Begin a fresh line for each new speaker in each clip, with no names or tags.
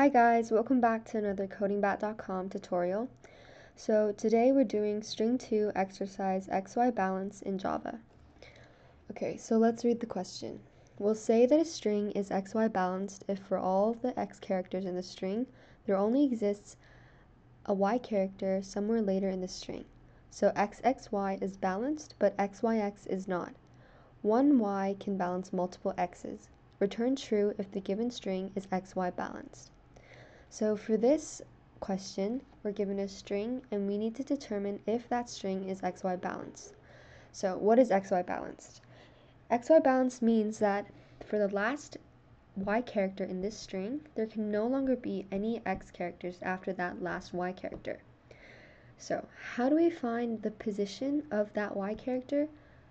Hi guys, welcome back to another codingbat.com tutorial. So today we're doing string 2 exercise XY balance in Java. Okay, so let's read the question. We'll say that a string is XY balanced if for all the X characters in the string, there only exists a Y character somewhere later in the string. So XXY is balanced, but XYX is not. One Y can balance multiple X's. Return true if the given string is XY balanced. So for this question, we're given a string and we need to determine if that string is xy balanced. So what is xy balanced? xy balanced means that for the last y character in this string, there can no longer be any x characters after that last y character. So how do we find the position of that y character,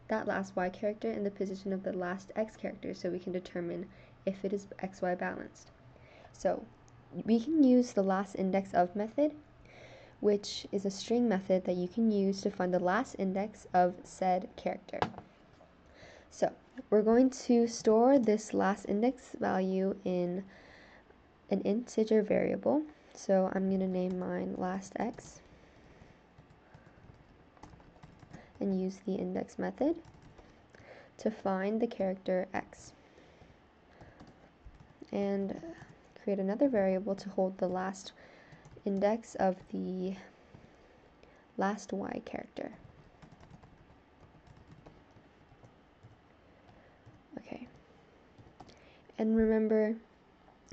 that last y character, and the position of the last x character so we can determine if it is xy balanced? So we can use the last index of method, which is a string method that you can use to find the last index of said character. So we're going to store this last index value in an integer variable. So I'm going to name mine last x and use the index method to find the character x. And create another variable to hold the last index of the last y character. Okay. And remember,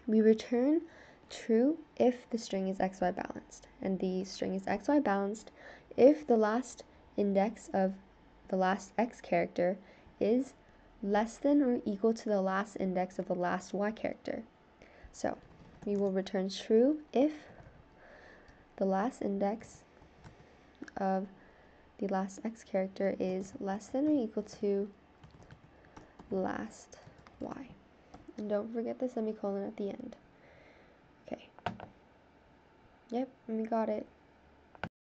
we return true if the string is xy balanced. And the string is xy balanced if the last index of the last x character is less than or equal to the last index of the last y character. So we will return true if the last index of the last x character is less than or equal to last y. And don't forget the semicolon at the end. Okay. Yep, we got it.